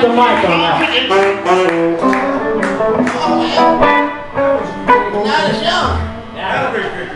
the mic on that. Not as young. Yeah.